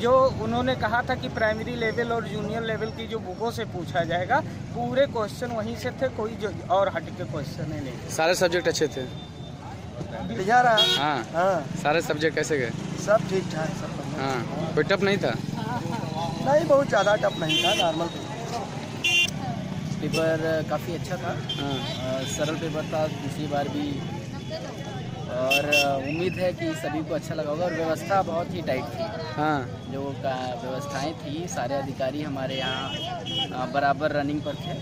जो उन्होंने कहा था कि प्राइमरी लेवल और जूनियर लेवल की जो बुकों से पूछा जाएगा पूरे क्वेश्चन वहीं से थे कोई जो और हट के क्वेश्चन ही नहीं। सारे सब्जेक्ट अच्छे थे। रहा हाँ। हाँ। सारे सब्जेक्ट कैसे गए? सब ठीक ठाक सब हाँ। कोई टफ नहीं था? नहीं बहुत ज़्यादा टफ नहीं था नॉर्मल पेपर काफ़ी अच्छा था। हाँ। अ, सरल पेपर था दूसरी बार भी। और उम्मीद है कि सभी को अच्छा लगा होगा और व्यवस्था बहुत ही टाइट थी। हाँ। जो का व्यवस्थाएँ थी सारे अधिकारी हमारे यहाँ बराबर रनिंग पर थे।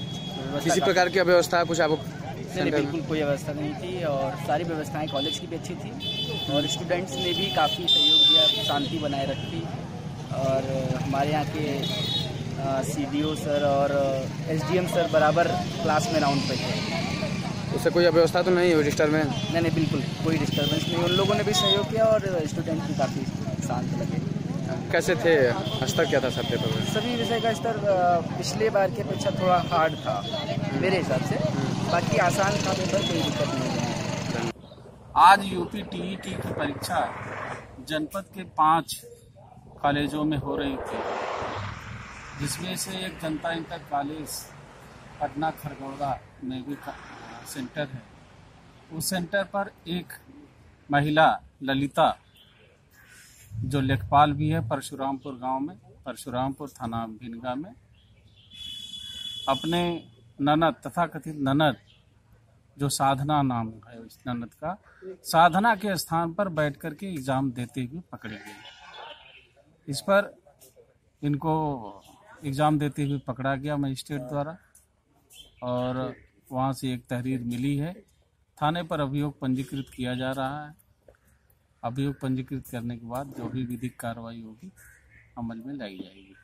किसी प्रकार की अव्यवस्था कुछ आपको बिल्कुल कोई व्यवस्था नहीं थी और सारी व्यवस्थाएँ कॉलेज की भी अच्छी थी और स्टूडेंट्स ने भी काफ़ी सहयोग दिया शांति बनाए रखी और हमारे यहाँ के सीडीओ सर और एसडीएम सर बराबर क्लास में राउंड पे थे। उससे कोई अव्यवस्था तो नहीं हुई डिस्टर्बेंस नहीं नहीं बिल्कुल कोई डिस्टर्बेंस नहीं उन लोगों ने भी सहयोग किया और स्टूडेंट भी काफ़ी शांत लगे। कैसे थे? स्तर क्या था सब पेपर में? सभी विषय का स्तर पिछले बार की अपेक्षा थोड़ा हार्ड था मेरे हिसाब से। बाकी आसान था पेपर कोई दिक्कत नहीं है। आज यूपी टीईटी की परीक्षा जनपद के पाँच कॉलेजों में हो रही थी जिसमें से एक जनता इंटर कॉलेज पटना खरगोड़ा में भी सेंटर है। उस सेंटर पर एक महिला ललिता जो लेखपाल भी है, परशुरामपुर गाँव में, परशुरामपुर थाना भिनगा में, अपने ननद तथा कथित ननद, जो साधना नाम है उस ननद का, साधना के स्थान पर बैठ करके एग्ज़ाम देते हुए पकड़ी गई इस पर इनको एग्ज़ाम देते हुए पकड़ा गया मजिस्ट्रेट द्वारा और वहाँ से एक तहरीर मिली है। थाने पर अभियोग पंजीकृत किया जा रहा है। अभियोग पंजीकृत करने के बाद जो भी विधिक कार्रवाई होगी अमल में लाई जाएगी।